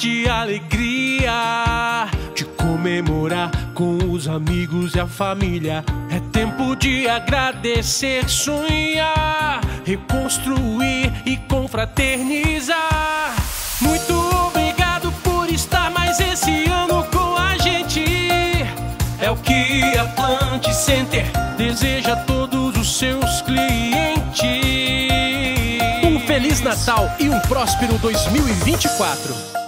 de alegria, de comemorar com os amigos e a família. É tempo de agradecer, sonhar, reconstruir e confraternizar. Muito obrigado por estar mais esse ano com a gente. É o que a Plant Center deseja a todos os seus clientes. Um Feliz Natal e um próspero 2024.